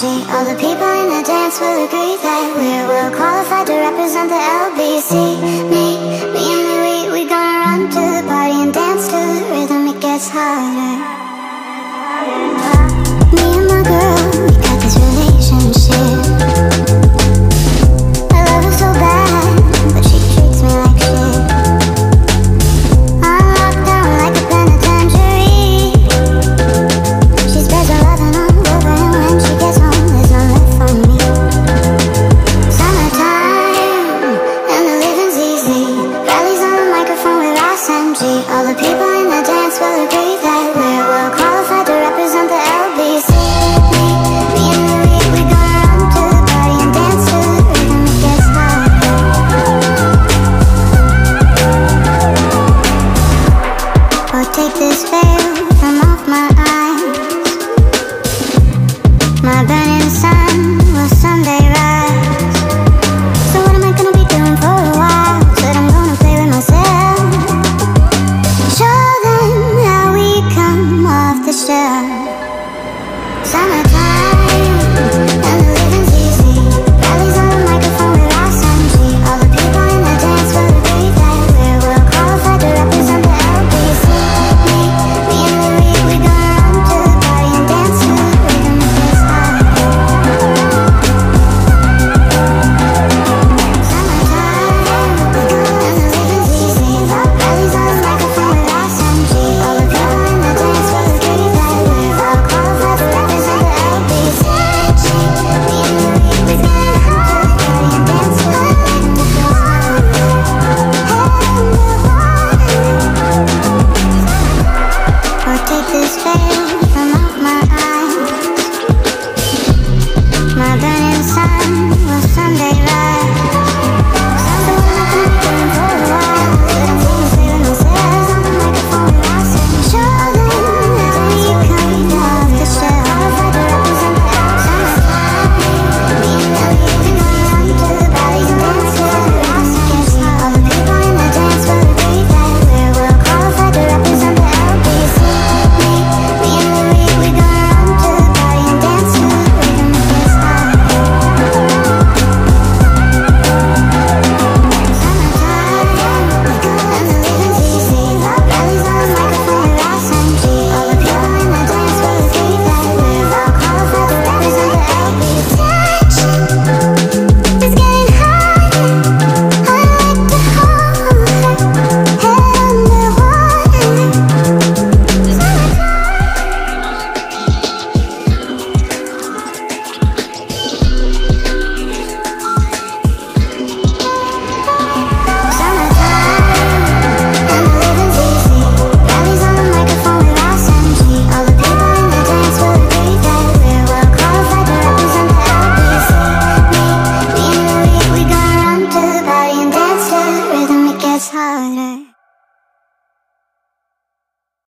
All the people in the dance will agree that We're well qualified to represent the LBC Me, me and Louie, we gonna run to the party And dance to the rhythm, it gets harder. All the people